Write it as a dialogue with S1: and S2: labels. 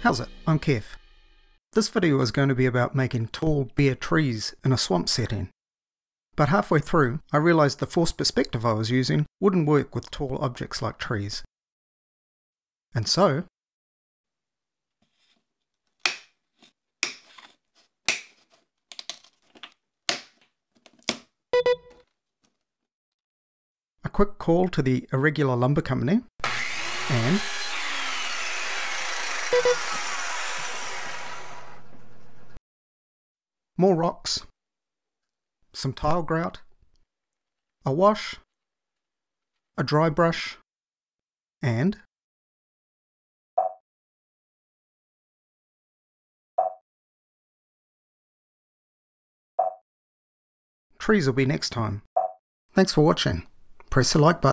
S1: How's it? I'm Kev. This video is going to be about making tall, bare trees in a swamp setting. But halfway through, I realised the forced perspective I was using wouldn't work with tall objects like trees. And so, quick call to the Irregular Lumber Company, and more rocks, some tile grout, a wash, a dry brush, and trees will be next time. Thanks for watching. Press the like button.